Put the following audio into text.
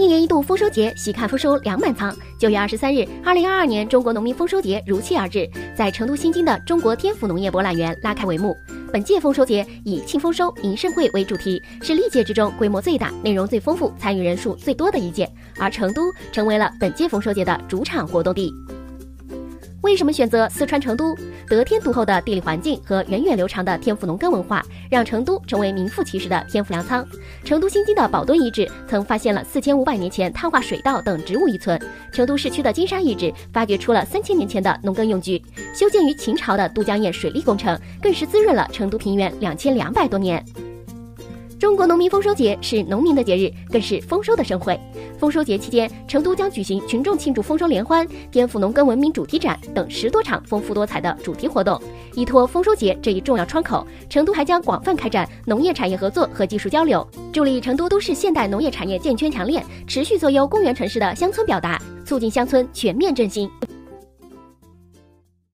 一年一度丰收节，喜看丰收粮满仓。九月二十三日，二零二二年中国农民丰收节如期而至，在成都新津的中国天府农业博览园拉开帷幕。本届丰收节以“庆丰收，迎盛会”为主题，是历届之中规模最大、内容最丰富、参与人数最多的一届，而成都成为了本届丰收节的主场活动地。为什么选择四川成都？得天独厚的地理环境和源远流长的天府农耕文化，让成都成为名副其实的天府粮仓。成都新津的宝墩遗址曾发现了四千五百年前碳化水稻等植物遗存。成都市区的金沙遗址发掘出了三千年前的农耕用具。修建于秦朝的都江堰水利工程，更是滋润了成都平原两千两百多年。中国农民丰收节是农民的节日，更是丰收的盛会。丰收节期间，成都将举行群众庆祝丰收联欢、颠覆农耕文明主题展等十多场丰富多彩的主题活动。依托丰收节这一重要窗口，成都还将广泛开展农业产业合作和技术交流，助力成都都市现代农业产业健圈强链，持续做优公园城市的乡村表达，促进乡村全面振兴。